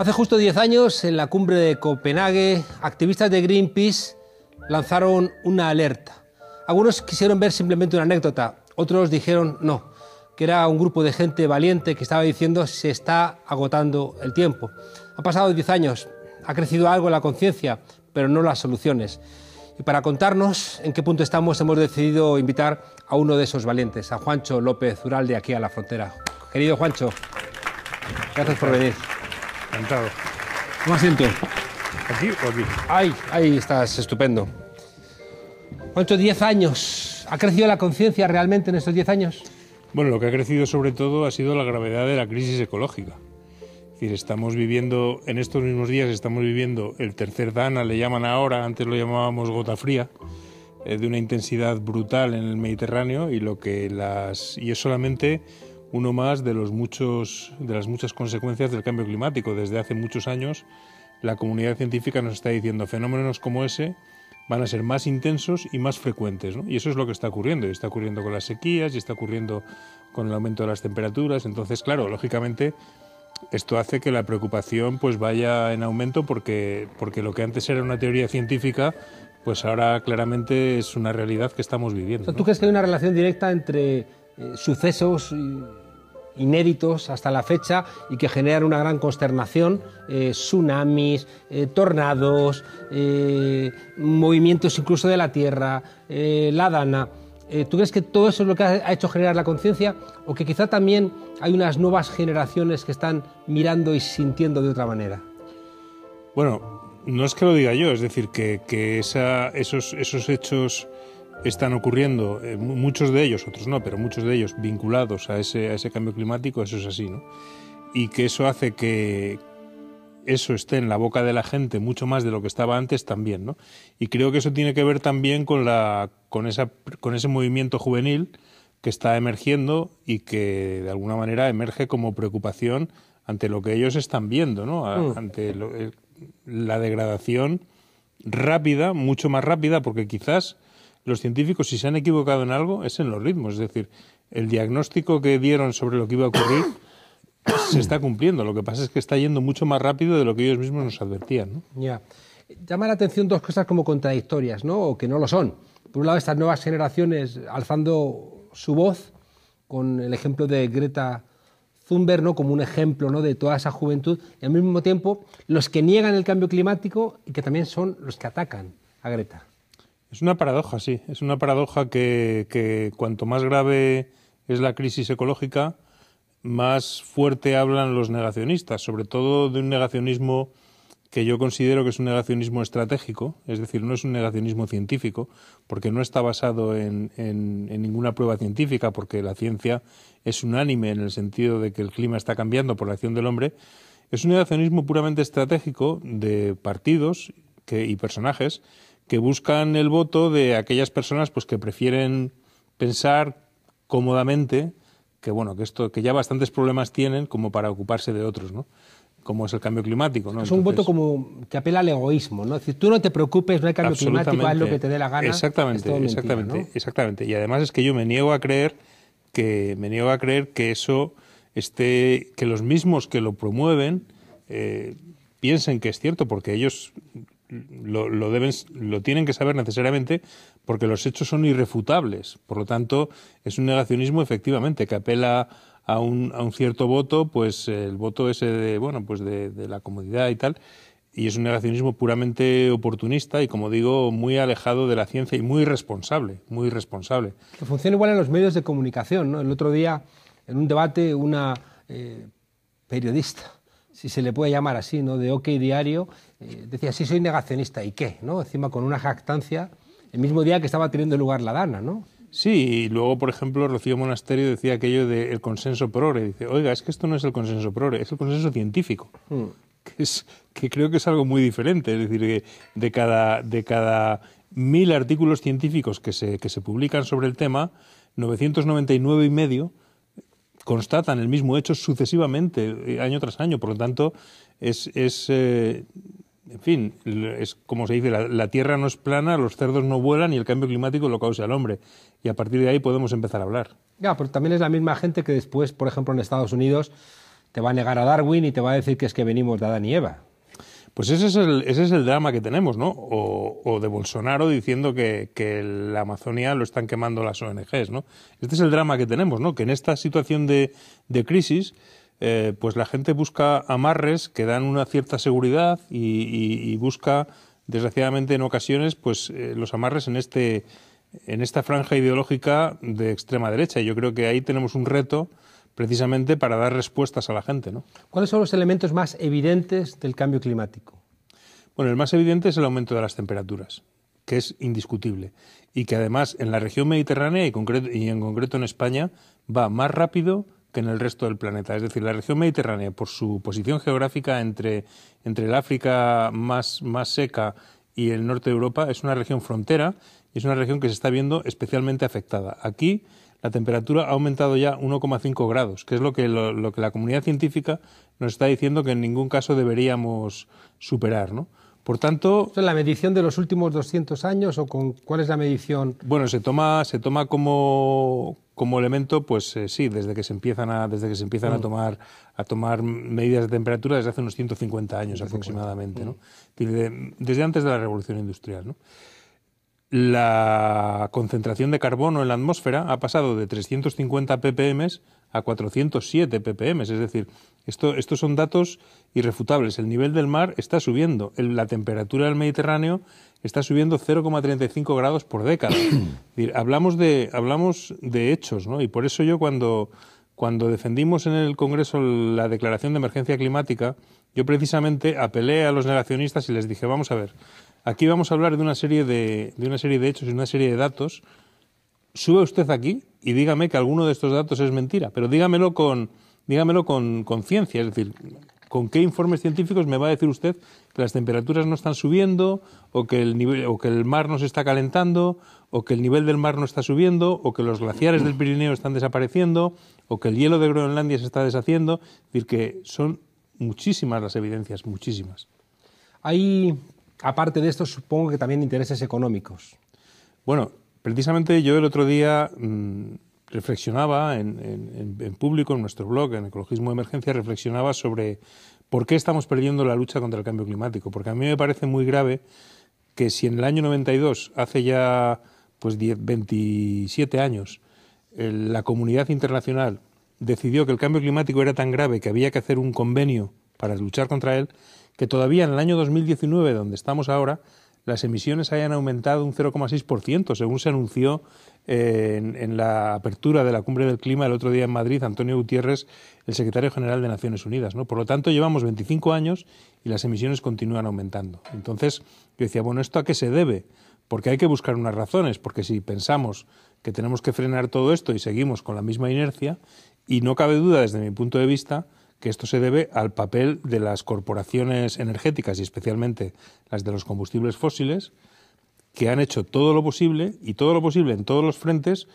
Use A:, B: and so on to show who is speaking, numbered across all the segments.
A: Hace justo 10 años, en la cumbre de Copenhague, activistas de Greenpeace lanzaron una alerta. Algunos quisieron ver simplemente una anécdota, otros dijeron no, que era un grupo de gente valiente que estaba diciendo se está agotando el tiempo. Han pasado 10 años, ha crecido algo la conciencia, pero no las soluciones. Y para contarnos en qué punto estamos, hemos decidido invitar a uno de esos valientes, a Juancho López Ural de aquí a la frontera. Querido Juancho, gracias por venir.
B: Encantado.
A: ¿Cómo asiento?
B: ¿Aquí o aquí?
A: Ahí, ahí estás, estupendo. Juancho, 10 años. ¿Ha crecido la conciencia realmente en estos 10 años?
B: Bueno, lo que ha crecido sobre todo ha sido la gravedad de la crisis ecológica. Es decir, estamos viviendo, en estos mismos días estamos viviendo el tercer Dana, le llaman ahora, antes lo llamábamos gota fría, eh, de una intensidad brutal en el Mediterráneo y lo que las y es solamente uno más de los muchos de las muchas consecuencias del cambio climático. Desde hace muchos años la comunidad científica nos está diciendo fenómenos como ese van a ser más intensos y más frecuentes, ¿no? Y eso es lo que está ocurriendo, y está ocurriendo con las sequías y está ocurriendo con el aumento de las temperaturas. Entonces, claro, lógicamente esto hace que la preocupación pues vaya en aumento porque porque lo que antes era una teoría científica pues ahora claramente es una realidad que estamos viviendo.
A: ¿Tú crees que hay una relación directa entre eh, sucesos inéditos hasta la fecha y que generan una gran consternación, eh, tsunamis, eh, tornados, eh, movimientos incluso de la Tierra, la dana. ¿Tú crees que todo eso es lo que ha hecho generar la conciencia o que quizá también hay unas nuevas generaciones que están mirando y sintiendo de otra manera?
B: Bueno, no es que lo diga yo, es decir, que, que esos, esos hechos están ocurriendo, eh, muchos de ellos, otros no, pero muchos de ellos vinculados a ese, a ese cambio climático, eso es así, ¿no? Y que eso hace que eso esté en la boca de la gente mucho más de lo que estaba antes también, ¿no? Y creo que eso tiene que ver también con, la, con, esa, con ese movimiento juvenil que está emergiendo y que de alguna manera emerge como preocupación ante lo que ellos están viendo, ¿no? Mm. Ante la degradación rápida, mucho más rápida, porque quizás los científicos, si se han equivocado en algo, es en los ritmos. Es decir, el diagnóstico que dieron sobre lo que iba a ocurrir se está cumpliendo. Lo que pasa es que está yendo mucho más rápido de lo que ellos mismos nos advertían.
A: Ya. Llama la atención dos cosas como contradictorias, ¿no? O que no lo son. Por un lado, estas nuevas generaciones alzando su voz con el ejemplo de Greta Thunberg, ¿no? Como un ejemplo, ¿no? De toda esa juventud. Y al mismo tiempo, los que niegan el cambio climático y que también son los que atacan a Greta.
B: Es una paradoja, sí. Es una paradoja que, cuanto más grave es la crisis ecológica, más fuerte hablan los negacionistas, sobre todo de un negacionismo que yo considero que es un negacionismo estratégico, es decir, no es un negacionismo científico, porque no está basado en, en, ninguna prueba científica, porque la ciencia es unánime en el sentido de que el clima está cambiando por la acción del hombre, es un negacionismo puramente estratégico de partidos que, y personajes que buscan el voto de aquellas personas pues que prefieren pensar cómodamente que bueno que esto que ya bastantes problemas tienen como para ocuparse de otros no como es el cambio climático ¿no?
A: es un voto como que apela al egoísmo no es decir tú no te preocupes no hay cambio climático haz lo que te dé la gana
B: exactamente exactamente exactamente. Y además es que yo me niego a creer que me niego a creer que eso esté que los mismos que lo promueven eh, piensen que es cierto porque ellos lo, deben, lo tienen que saber necesariamente porque los hechos son irrefutables. Por lo tanto, es un negacionismo efectivamente que apela a un, a un cierto voto, pues el voto ese de, bueno, pues de, la comodidad y tal, y es un negacionismo puramente oportunista y, como digo, muy alejado de la ciencia y muy irresponsable, muy irresponsable.
A: funciona igual en los medios de comunicación, ¿no? El otro día, en un debate, una eh, periodista si se le puede llamar así, ¿no? de OK Diario, eh, decía, sí, soy negacionista, ¿y qué? ¿no? Encima con una jactancia, el mismo día que estaba teniendo lugar la dana, ¿no?
B: Sí, y luego, por ejemplo, Rocío Monasterio decía aquello del consenso progre. Dice, oiga, es que esto no es el consenso progre, es el consenso científico. Hmm. Que, es, que creo que es algo muy diferente. Es decir, que de cada, de cada mil artículos científicos que se, que se publican sobre el tema, 999 y medio constatan el mismo hecho sucesivamente, eh, año tras año. Por lo tanto, es, es eh, en fin, es como se dice, la, Tierra no es plana, los cerdos no vuelan y el cambio climático lo causa el hombre. Y a partir de ahí podemos empezar a hablar.
A: Ya, pero también es la misma gente que después, por ejemplo, en Estados Unidos, te va a negar a Darwin y te va a decir que es que venimos de Adán y Eva.
B: Pues ese es el, ese es el drama que tenemos, ¿no? O, de Bolsonaro diciendo que, la Amazonía lo están quemando las ONGs, ¿no? Este es el drama que tenemos, ¿no? Que en esta situación de, de crisis, eh, pues la gente busca amarres que dan una cierta seguridad y, busca, desgraciadamente en ocasiones, pues eh, los amarres en este en esta franja ideológica de extrema derecha. Y yo creo que ahí tenemos un reto precisamente para dar respuestas a la gente. ¿no?
A: ¿Cuáles son los elementos más evidentes del cambio climático?
B: Bueno, el más evidente es el aumento de las temperaturas, que es indiscutible y que además en la región mediterránea y, y en concreto en España va más rápido que en el resto del planeta. Es decir, la región mediterránea, por su posición geográfica entre, entre el África más, más seca y el norte de Europa, es una región frontera y es una región que se está viendo especialmente afectada. Aquí la temperatura ha aumentado ya 1,5 grados, que es lo que, lo, que la comunidad científica nos está diciendo que en ningún caso deberíamos superar, ¿no? Por tanto...
A: ¿La medición de los últimos 200 años o con cuál es la medición?
B: Bueno, se toma, se toma como, como elemento, pues eh, sí, desde que se empiezan a, desde que se empiezan a mm. tomar a tomar medidas de temperatura desde hace unos 150 años aproximadamente, ¿no? Mm. desde antes de la revolución industrial, ¿no? La concentración de carbono en la atmósfera ha pasado de 350 ppm a 407 ppm. Es decir, esto, estos son datos irrefutables. El nivel del mar está subiendo. la temperatura del Mediterráneo está subiendo 0,35 grados por década. hablamos, de, hablamos de hechos, ¿no? Y por eso yo cuando, cuando defendimos en el Congreso la declaración de emergencia climática, yo precisamente apelé a los negacionistas y les dije, vamos a ver, Aquí vamos a hablar de una serie de, de una serie de hechos y una serie de datos. Sube usted aquí y dígame que alguno de estos datos es mentira, pero dígamelo con, dígamelo con, con ciencia, es decir, ¿con qué informes científicos me va a decir usted que las temperaturas no están subiendo, o que el nivel, o que el mar no se está calentando, o que el nivel del mar no está subiendo, o que los glaciares del Pirineo están desapareciendo, o que el hielo de Groenlandia se está deshaciendo? Es decir, que son muchísimas las evidencias, muchísimas.
A: Hay aparte de esto, supongo que también intereses económicos.
B: Bueno, precisamente yo el otro día mm, reflexionaba en, público, en nuestro blog, en Ecologismo de Emergencia, reflexionaba sobre por qué estamos perdiendo la lucha contra el cambio climático. Porque a mí me parece muy grave que si en el año 92, hace ya pues 27 años, la comunidad internacional decidió que el cambio climático era tan grave que había que hacer un convenio para luchar contra él, que todavía en el año 2019, donde estamos ahora, las emisiones hayan aumentado un 0,6%, según se anunció eh, en, la apertura de la cumbre del clima el otro día en Madrid, Antonio Gutiérrez, el secretario general de Naciones Unidas. ¿no? Por lo tanto, llevamos 25 años y las emisiones continúan aumentando. Entonces, yo decía, bueno, ¿esto a qué se debe? Porque hay que buscar unas razones, porque si pensamos que tenemos que frenar todo esto y seguimos con la misma inercia, y no cabe duda desde mi punto de vista, que esto se debe al papel de las corporaciones energéticas y especialmente las de los combustibles fósiles, que han hecho todo lo posible y todo lo posible en todos los frentes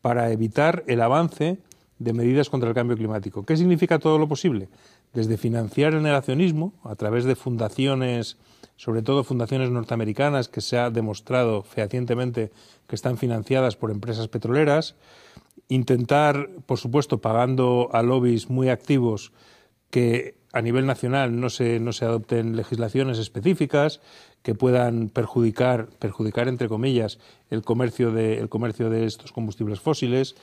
B: para evitar el avance de medidas contra el cambio climático. ¿Qué significa todo lo posible? Desde financiar el negacionismo a través de fundaciones, sobre todo fundaciones norteamericanas, que se ha demostrado fehacientemente que están financiadas por empresas petroleras, intentar, por supuesto, pagando a lobbies muy activos que a nivel nacional no se, no se adopten legislaciones específicas que puedan perjudicar, perjudicar entre comillas, el comercio de, el comercio de estos combustibles fósiles.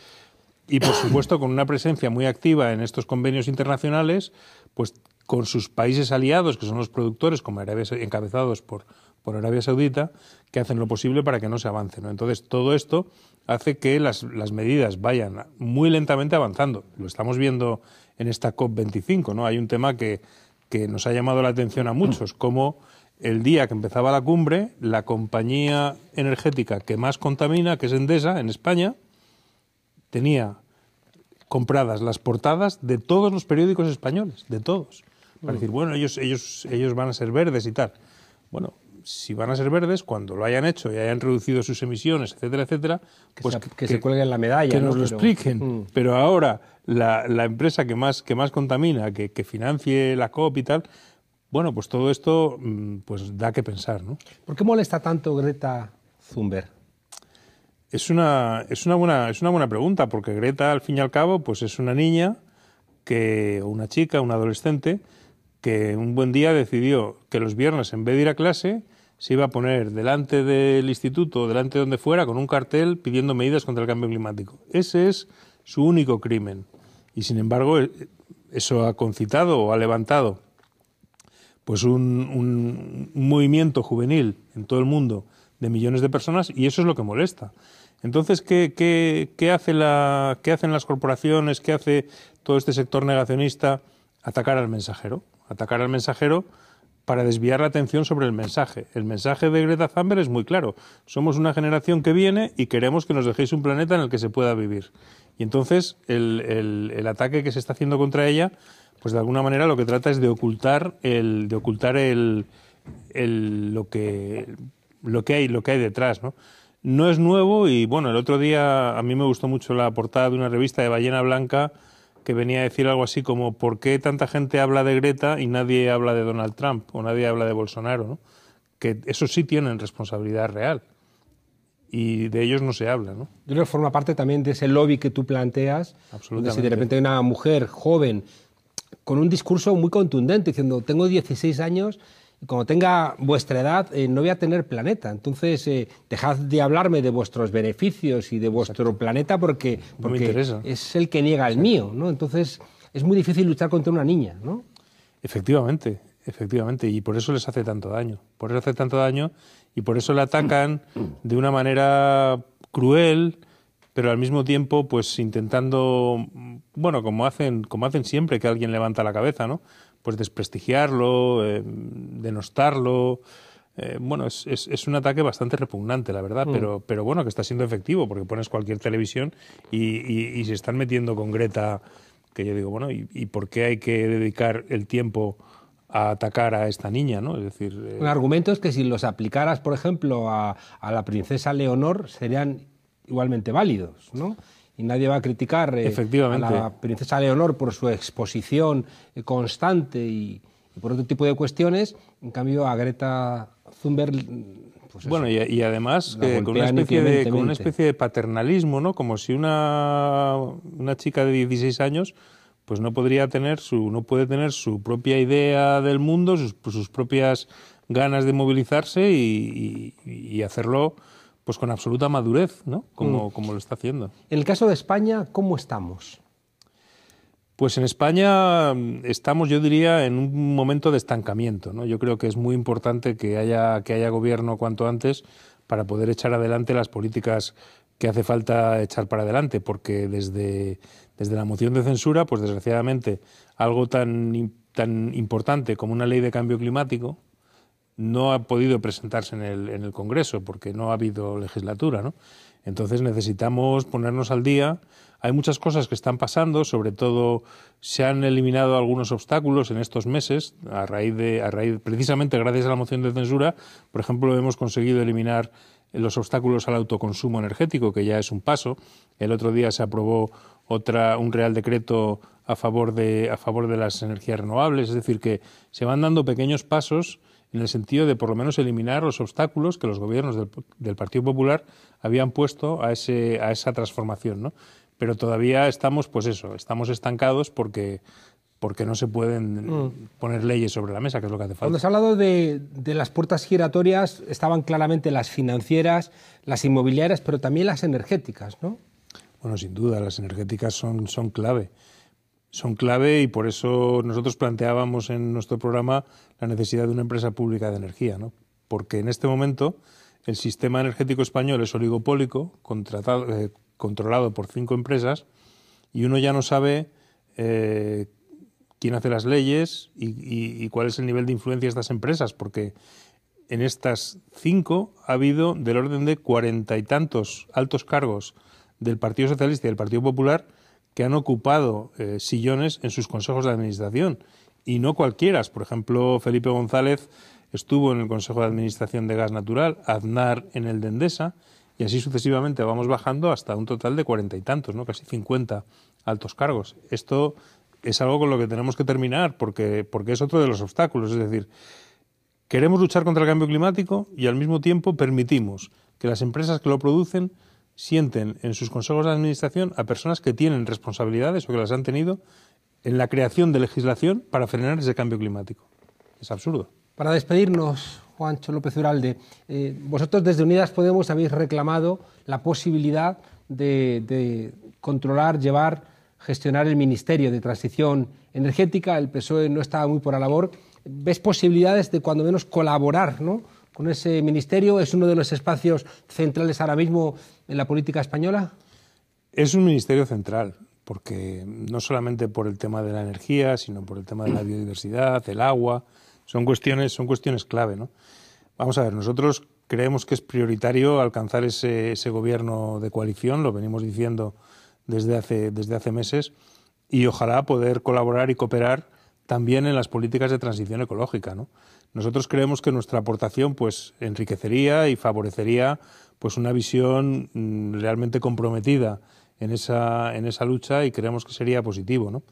B: Y, por supuesto, con una presencia muy activa en estos convenios internacionales, pues con sus países aliados, que son los productores, como Arabia, encabezados por, por Arabia Saudita, que hacen lo posible para que no se avance. ¿no? Entonces, todo esto hace que las, las medidas vayan muy lentamente avanzando. Lo estamos viendo en esta COP25. ¿no? Hay un tema que, que nos ha llamado la atención a muchos, como el día que empezaba la cumbre, la compañía energética que más contamina, que es Endesa, en España, tenía compradas las portadas de todos los periódicos españoles, de todos. Para decir, bueno, ellos, ellos, ellos van a ser verdes y tal. Bueno, si van a ser verdes, cuando lo hayan hecho y hayan reducido sus emisiones, etcétera, etcétera,
A: que pues se, que, se cuelguen la medalla.
B: Que nos lo expliquen. Mm. Pero ahora, la, la, empresa que más, que más contamina, que, que, financie la COP y tal, bueno, pues todo esto mm, pues da que pensar. ¿no?
A: ¿Por qué molesta tanto Greta Thunberg?
B: Es una, es, una buena, es una buena pregunta, porque Greta, al fin y al cabo, pues es una niña que una chica, un adolescente, que un buen día decidió que los viernes, en vez de ir a clase, se iba a poner delante del instituto, delante de donde fuera, con un cartel pidiendo medidas contra el cambio climático. Ese es su único crimen. Y sin embargo, eh, eso ha concitado o ha levantado pues un, un, movimiento juvenil en todo el mundo de millones de personas y eso es lo que molesta. Entonces, ¿qué, hace la, ¿qué hacen las corporaciones? ¿Qué hace todo este sector negacionista? Atacar al mensajero. Atacar al mensajero para desviar la atención sobre el mensaje. El mensaje de Greta Thunberg es muy claro. Somos una generación que viene y queremos que nos dejéis un planeta en el que se pueda vivir. Y entonces el, ataque que se está haciendo contra ella, pues de alguna manera lo que trata es de ocultar el, de ocultar el, el, lo que lo que hay lo que hay detrás, ¿no? No es nuevo y bueno, el otro día a mí me gustó mucho la portada de una revista de Ballena Blanca que venía a decir algo así como ¿por qué tanta gente habla de Greta y nadie habla de Donald Trump o nadie habla de Bolsonaro? ¿no? Que eso sí tienen responsabilidad real y de ellos no se habla. ¿no?
A: Yo creo que forma parte también de ese lobby que tú planteas. Absolutamente. Si de repente hay una mujer joven con un discurso muy contundente diciendo tengo 16 años cuando tenga vuestra edad eh, no voy a tener planeta. Entonces, eh, dejad de hablarme de vuestros beneficios y de vuestro planeta porque, es el que niega el mío. ¿no? Entonces, es muy difícil luchar contra una niña. ¿no?
B: Efectivamente, efectivamente. Y por eso les hace tanto daño. Por eso hace tanto daño y por eso le atacan de una manera cruel pero al mismo tiempo pues intentando bueno como hacen como hacen siempre que alguien levanta la cabeza no pues desprestigiarlo, eh, denostarlo. Eh, bueno, es, es, un ataque bastante repugnante, la verdad, mm. pero, pero bueno, que está siendo efectivo, porque pones cualquier televisión y, se están metiendo con Greta, que yo digo, bueno, ¿y, por qué hay que dedicar el tiempo a atacar a esta niña, ¿no? Es decir...
A: Eh... Un argumento es que si los aplicaras, por ejemplo, a, a la princesa Leonor, serían igualmente válidos, ¿no? Y nadie va a criticar eh, a la princesa Leonor por su exposición eh, constante y, por otro tipo de cuestiones. En cambio, a Greta Thunberg.
B: Pues bueno, y, además con, una especie de, con una especie de paternalismo, ¿no? Como si una, una chica de 16 años pues no podría tener su no puede tener su propia idea del mundo sus, sus propias ganas de movilizarse y, y hacerlo pues con absoluta madurez, ¿no? Como, mm. como lo está haciendo.
A: En el caso de España, ¿cómo estamos?
B: Pues en España mm, estamos, yo diría, en un momento de estancamiento. ¿no? Yo creo que es muy importante que haya, que haya gobierno cuanto antes para poder echar adelante las políticas que hace falta echar para adelante, porque desde, desde la moción de censura, pues desgraciadamente, algo tan, tan importante como una ley de cambio climático, no ha podido presentarse en el, en el Congreso porque no ha habido legislatura, ¿no? Entonces necesitamos ponernos al día. Hay muchas cosas que están pasando, sobre todo se han eliminado algunos obstáculos en estos meses a raíz de, a raíz, precisamente gracias a la moción de censura. Por ejemplo, hemos conseguido eliminar los obstáculos al autoconsumo energético, que ya es un paso. El otro día se aprobó otra, un real decreto a favor de, a favor de las energías renovables, es decir, que se van dando pequeños pasos en el sentido de por lo menos eliminar los obstáculos que los gobiernos del, Partido Popular habían puesto a, ese, a esa transformación. ¿no? Pero todavía estamos, pues eso, estamos estancados porque, porque no se pueden mm. poner leyes sobre la mesa, que es lo que hace falta.
A: Cuando se ha hablado de, de, las puertas giratorias, estaban claramente las financieras, las inmobiliarias, pero también las energéticas, ¿no?
B: Bueno, sin duda, las energéticas son, son clave son clave y por eso nosotros planteábamos en nuestro programa la necesidad de una empresa pública de energía, ¿no? porque en este momento el sistema energético español es oligopólico, eh, controlado por cinco empresas, y uno ya no sabe eh, quién hace las leyes y, y, cuál es el nivel de influencia de estas empresas, porque en estas cinco ha habido del orden de cuarenta y tantos altos cargos del Partido Socialista y del Partido Popular que han ocupado eh, sillones en sus consejos de administración. Y no cualquiera. Por ejemplo, Felipe González estuvo en el Consejo de Administración de Gas Natural, Aznar en el de Endesa, y así sucesivamente vamos bajando hasta un total de cuarenta y tantos, ¿no? casi cincuenta altos cargos. Esto es algo con lo que tenemos que terminar porque, porque es otro de los obstáculos. Es decir, queremos luchar contra el cambio climático y al mismo tiempo permitimos que las empresas que lo producen sienten en sus consejos de administración a personas que tienen responsabilidades o que las han tenido en la creación de legislación para frenar ese cambio climático. Es absurdo.
A: Para despedirnos, Juancho López Uralde, eh, vosotros desde Unidas Podemos habéis reclamado la posibilidad de, controlar, llevar, gestionar el Ministerio de Transición Energética. El PSOE no estaba muy por la labor. ¿Ves posibilidades de cuando menos colaborar con ese ministerio? ¿Es uno de los espacios centrales ahora mismo en la política española?
B: Es un ministerio central, porque no solamente por el tema de la energía, sino por el tema de la biodiversidad, el agua, son cuestiones, son cuestiones clave. ¿no? Vamos a ver, nosotros creemos que es prioritario alcanzar ese, ese gobierno de coalición, lo venimos diciendo desde hace, desde hace meses, y ojalá poder colaborar y cooperar también en las políticas de transición ecológica. ¿no? Nosotros creemos que nuestra aportación pues, enriquecería y favorecería pues, una visión mm, realmente comprometida en esa, en esa lucha y creemos que sería positivo. ¿no?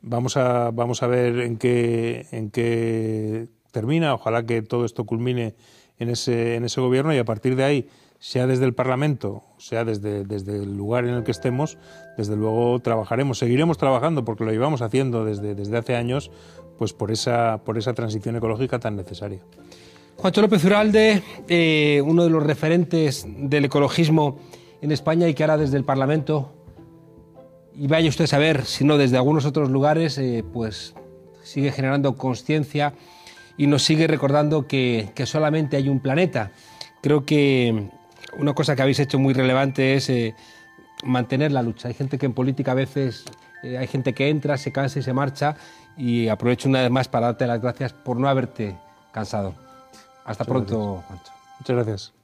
B: Vamos, a, vamos a ver en qué, en qué termina, ojalá que todo esto culmine en ese, en ese gobierno y a partir de ahí, sea desde el Parlamento, sea desde, desde el lugar en el que estemos, desde luego trabajaremos, seguiremos trabajando porque lo llevamos haciendo desde, desde hace años, pues por esa, por esa transición ecológica tan necesaria.
A: Juancho López Uralde, eh, uno de los referentes del ecologismo en España y que ahora desde el Parlamento, y vaya usted a saber, si no desde algunos otros lugares, eh, pues sigue generando conciencia y nos sigue recordando que, que, solamente hay un planeta. Creo que una cosa que habéis hecho muy relevante es eh, mantener la lucha. Hay gente que en política a veces, hay gente que entra, se cansa y se marcha y aprovecho una vez más para darte las gracias por no haberte cansado. Hasta pronto, Juancho.
B: Muchas gracias.